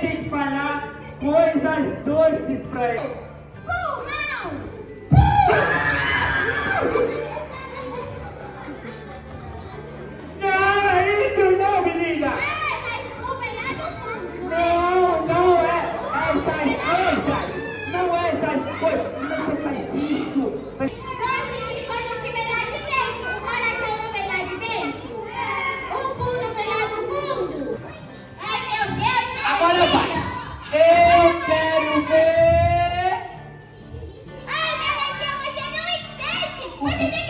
Tem que falar coisas doces pra ele. Pulmão! Pulmão! What did they